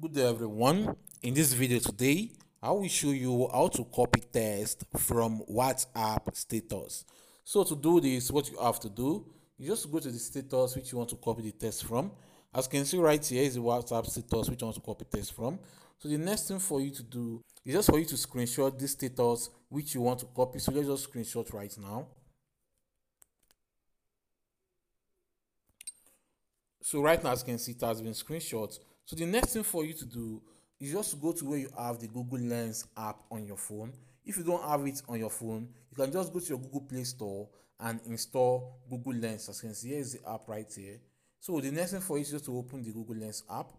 good day everyone. In this video today i will show you how to copy text from whatsapp status. So to do this what you have to do you just go to the status which you want to copy the text from. As you can see right here is the whatsapp status which you want to copy text from. So the next thing for you to do is just for you to screenshot this status which you want to copy. So let's just screenshot right now. So right now as you can see it has been screenshot so the next thing for you to do is just go to where you have the Google Lens app on your phone. If you don't have it on your phone, you can just go to your Google Play Store and install Google Lens. As you can see, here is the app right here. So the next thing for you is just to open the Google Lens app.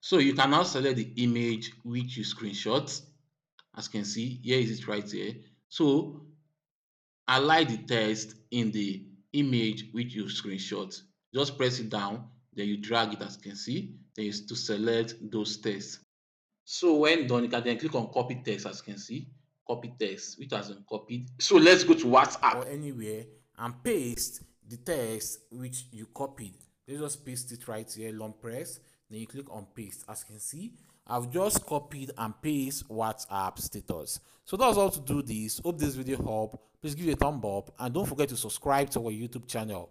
So you can now select the image which you screenshot. As you can see, here is it right here. So align the text in the image which you screenshot just press it down then you drag it as you can see then you to select those text so when done you can then click on copy text as you can see copy text which has been copied so let's go to whatsapp or anywhere and paste the text which you copied let's just paste it right here long press then you click on paste as you can see I've just copied and paste WhatsApp status. So that's all to do this. Hope this video helped. Please give it a thumb up and don't forget to subscribe to our YouTube channel.